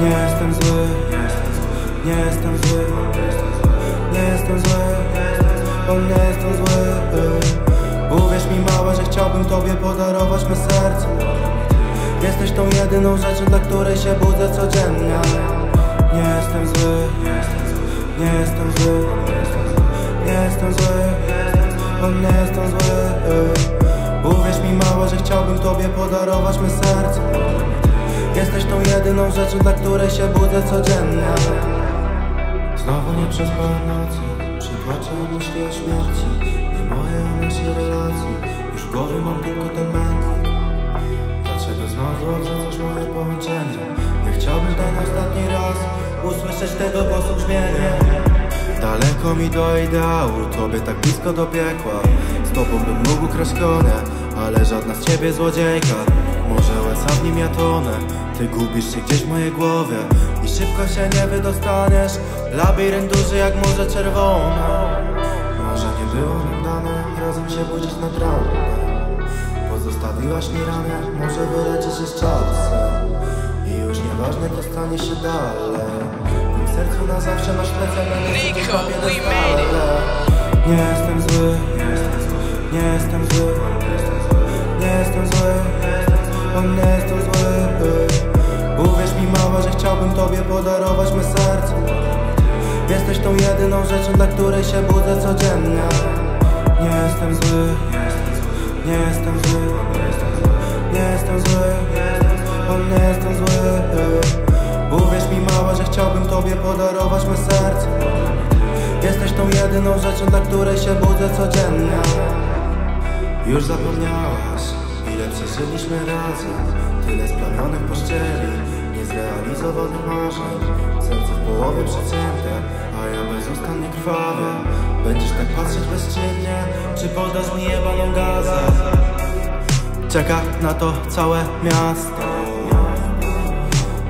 Nie jestem zły, nie jestem zły, nie jestem zły, bo nie jestem zły. Uwierz mi mała, że chciałbym tobie podarować me serce. Jesteś tą jedyną rzeczą, dla której się budzę codziennie. Nie jestem zły, nie jestem zły, nie jestem zły, bo nie jestem zły. Uwierz mi mała, że chciałbym tobie podarować me serce. Jesteś tą jedyną rzeczą, dla której się budzę codziennie. Znowu nie przespałem nocy Przytłacza myśli o śmierci. Nie moje, a naszej relacji. Już w głowie mam tylko ten mętlik. Dlaczego znowu odrzucasz moje połączenie? Nie chciałbym ten ostatni raz Usłyszeć tego głosu brzmienie Daleko mi do ideału, tobie tak blisko do piekła. Z tobą bym mógł kraść konia, ale żadna z ciebie złodziejka. Może łeza w nim ja tonę, ty gubisz się gdzieś w mojej głowie. I szybko się nie wydostaniesz, labirynt duży jak morze czerwone. Może nie było nam dane, razem się budzić nad ranem Pozostawiłaś mi ranę, może wyleczy się z czasem. I już nieważne to stanie się dalej. W tym sercu na zawsze masz plecę Nico, we made it. Nie jestem zły, nie jestem zły, nie jestem zły, on nie jestem zły. Uwierz mi mała, że chciałbym tobie podarować me serce. Jesteś tą jedyną rzeczą, dla której się budzę codziennie. Nie jestem zły, nie jestem zły, nie jestem zły, on nie jestem zły. Uwierz mi mała, że chciałbym tobie podarować me serce. Jesteś tą jedyną rzeczą, dla której się budzę codziennie Już zapomniałaś, ile przeżyliśmy razem. Tyle splamionych pościeli, niezrealizowanych marzeń. Serce w połowie przecięte, a ja bezustannie krwawię Będziesz tak patrzeć bezczynnie, czy podasz mi jebaną gazę? Czeka na to całe miasto.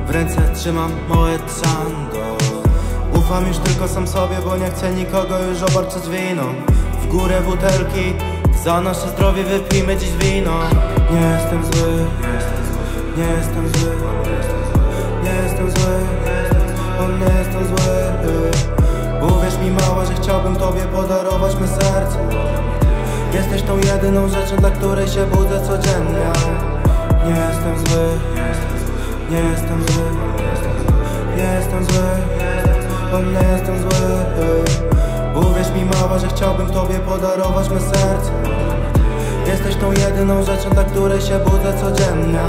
W ręce trzymam moje czando Ufam już tylko sam sobie, bo nie chcę nikogo już obarczać winą. W górę butelki, za nasze zdrowie wypijmy dziś wino. Nie jestem zły, nie jestem zły, nie jestem zły, on nie jestem zły Uwierz mi mała, że chciałbym tobie podarować me serce. Jesteś tą jedyną rzeczą, dla której się budzę codziennie. Nie jestem zły, nie jestem zły, nie jestem zły, nie jestem zły. Uwierz mi mała, że chciałbym tobie podarować me serce. Jesteś tą jedyną rzeczą, dla której się budzę codziennie.